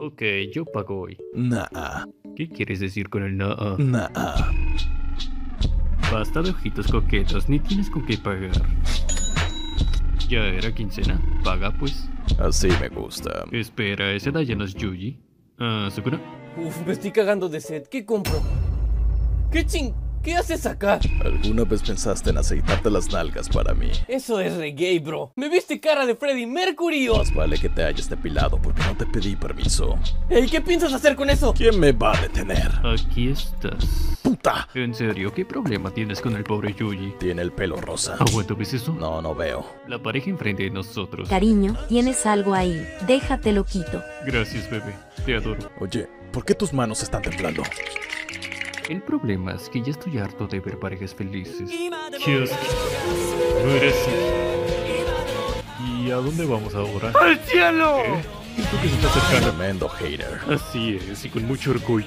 Ok, yo pago hoy. Nah, ¿Qué quieres decir con el no? nah. Basta de ojitos coquetos, ni tienes con qué pagar. Ya era quincena. Paga pues. Así me gusta. Espera, ese Daya no es Yuji. Ah, Sakura. Uf, me estoy cagando de sed. ¿Qué compro? ¿Qué ching? ¿Qué haces acá? ¿Alguna vez pensaste en aceitarte las nalgas para mí? Eso es re gay, bro. ¿Me viste cara de Freddie Mercury o...? Más vale que te hayas depilado porque no te pedí permiso. Ey, ¿qué piensas hacer con eso? ¿Quién me va a detener? Aquí estás. ¡Puta! En serio, ¿qué problema tienes con el pobre Yuji? Tiene el pelo rosa. ¿Aguanta ves eso? No, no veo. La pareja enfrente de nosotros. Cariño, tienes algo ahí. Déjatelo quito. Gracias, bebé. Te adoro. Oye, ¿por qué tus manos están temblando? El problema es que ya estoy harto de ver parejas felices. Dios. Merece. ¿Y a dónde vamos ahora? ¡Al cielo! ¿Eh? Esto que se está acercando. Tremendo hater. Así es, y con mucho orgullo.